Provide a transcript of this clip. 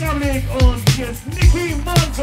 Gablik und hier ist Nicky Manso